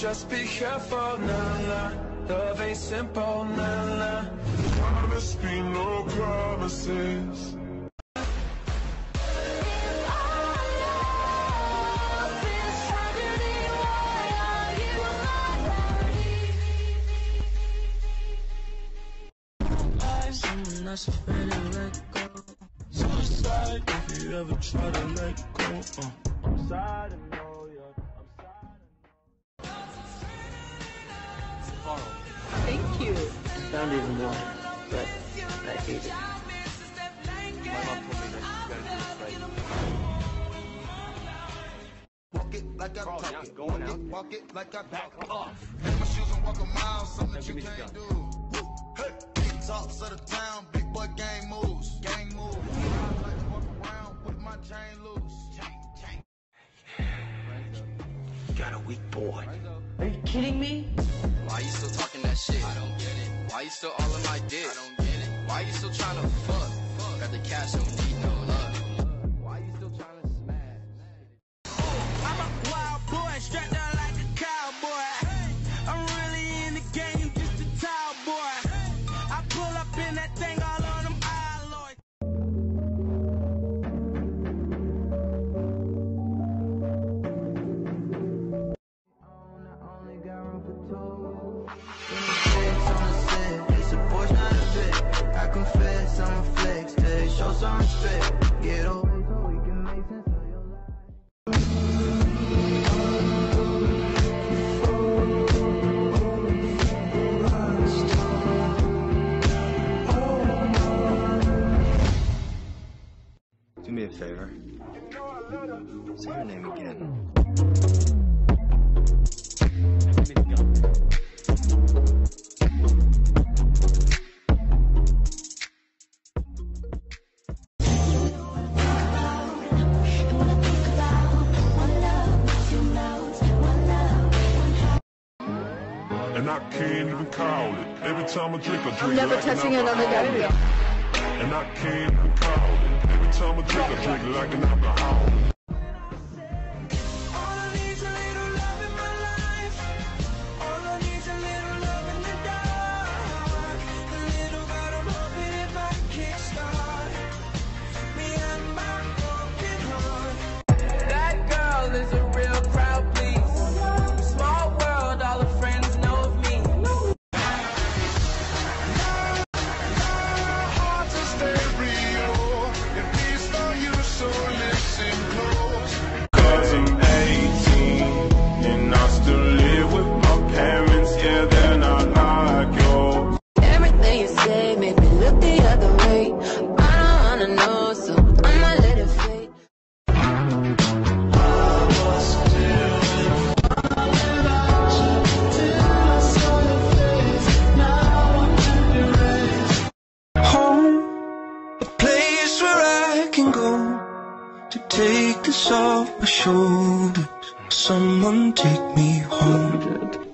Just be careful, nah. Love ain't simple, nah, nah. Promise be no promises. Someone that's afraid to let go. Suicide if you ever try to let go. Uh, I'm sad and know you're. I'm sad. Thank you. Sound even more, but I hate it. Walk it like I Carl, talk you're it. not going Walk out it, there. walk it like I Back talk it. off. Take my shoes and walk a mile, something that you me the can't do. Hey, big talks of the town, big boy gang moves, gang moves. I like to walk around with my chain loose. Chain, chain. Got a weak boy. Are you kidding me? Why you still talking that shit? I don't get it. Why you still all in my dick? I don't get it. Why you still trying to fuck? Got the cash, don't need Get away so we can make sense of your life. Do me a favor. Say your name again. And I can't even call it. Every time I drink, I drink I'm never like touching an another girl. And I can't even call it. Every time I drink, I drink like an alcoholic. Off my shoulders. Someone take me home.